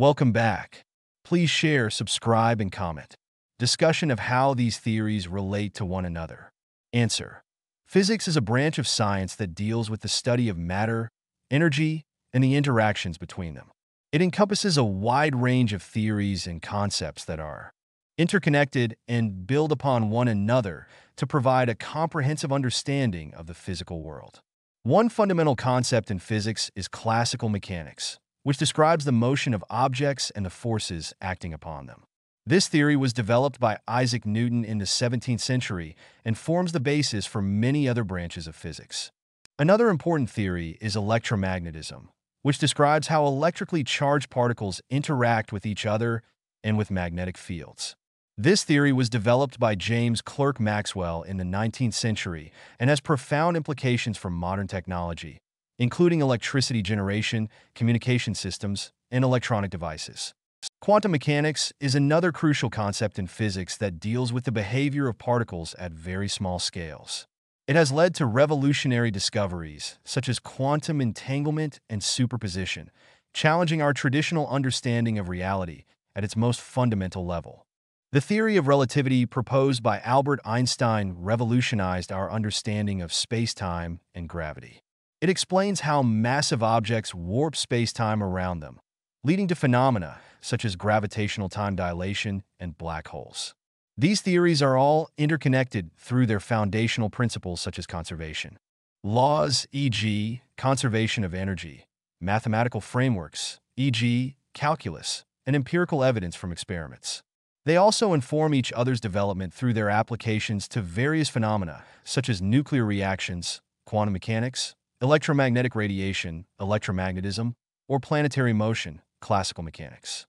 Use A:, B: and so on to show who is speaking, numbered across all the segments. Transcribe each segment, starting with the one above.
A: Welcome back. Please share, subscribe, and comment. Discussion of how these theories relate to one another. Answer. Physics is a branch of science that deals with the study of matter, energy, and the interactions between them. It encompasses a wide range of theories and concepts that are interconnected and build upon one another to provide a comprehensive understanding of the physical world. One fundamental concept in physics is classical mechanics, which describes the motion of objects and the forces acting upon them. This theory was developed by Isaac Newton in the 17th century and forms the basis for many other branches of physics. Another important theory is electromagnetism, which describes how electrically charged particles interact with each other and with magnetic fields. This theory was developed by James Clerk Maxwell in the 19th century and has profound implications for modern technology, including electricity generation, communication systems, and electronic devices. Quantum mechanics is another crucial concept in physics that deals with the behavior of particles at very small scales. It has led to revolutionary discoveries, such as quantum entanglement and superposition, challenging our traditional understanding of reality at its most fundamental level. The theory of relativity proposed by Albert Einstein revolutionized our understanding of space-time and gravity. It explains how massive objects warp space-time around them, leading to phenomena such as gravitational time dilation and black holes. These theories are all interconnected through their foundational principles such as conservation. Laws, e.g., conservation of energy, mathematical frameworks, e.g., calculus, and empirical evidence from experiments. They also inform each other's development through their applications to various phenomena, such as nuclear reactions, quantum mechanics, electromagnetic radiation, electromagnetism, or planetary motion, classical mechanics.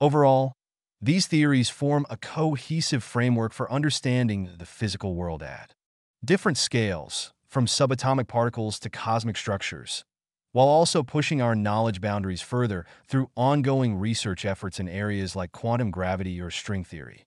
A: Overall, these theories form a cohesive framework for understanding the physical world at different scales, from subatomic particles to cosmic structures, while also pushing our knowledge boundaries further through ongoing research efforts in areas like quantum gravity or string theory.